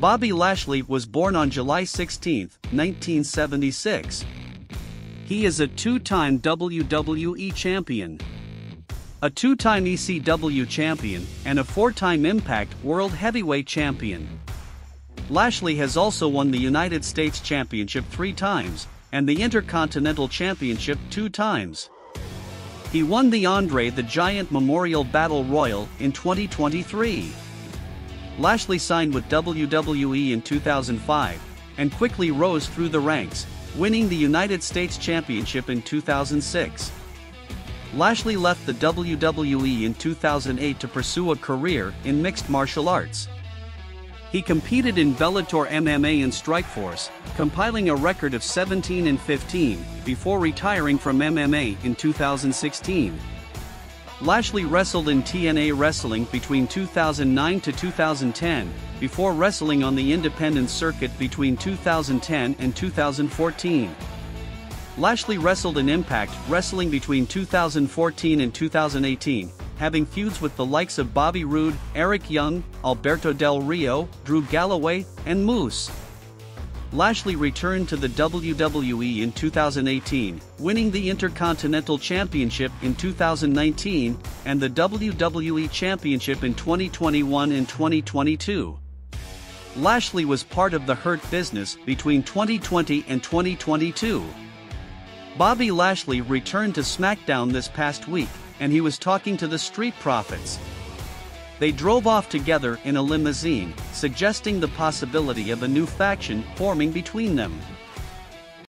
Bobby Lashley was born on July 16, 1976. He is a two-time WWE champion, a two-time ECW champion, and a four-time Impact World Heavyweight champion. Lashley has also won the United States Championship three times, and the Intercontinental Championship two times. He won the Andre the Giant Memorial Battle Royal in 2023. Lashley signed with WWE in 2005 and quickly rose through the ranks, winning the United States Championship in 2006. Lashley left the WWE in 2008 to pursue a career in mixed martial arts. He competed in Bellator MMA and Strikeforce, compiling a record of 17 and 15 before retiring from MMA in 2016. Lashley wrestled in TNA Wrestling between 2009 to 2010, before wrestling on the independent circuit between 2010 and 2014. Lashley wrestled in Impact Wrestling between 2014 and 2018, having feuds with the likes of Bobby Roode, Eric Young, Alberto Del Rio, Drew Galloway, and Moose. Lashley returned to the WWE in 2018, winning the Intercontinental Championship in 2019 and the WWE Championship in 2021 and 2022. Lashley was part of the Hurt Business between 2020 and 2022. Bobby Lashley returned to SmackDown this past week, and he was talking to the Street Profits. They drove off together in a limousine, suggesting the possibility of a new faction forming between them.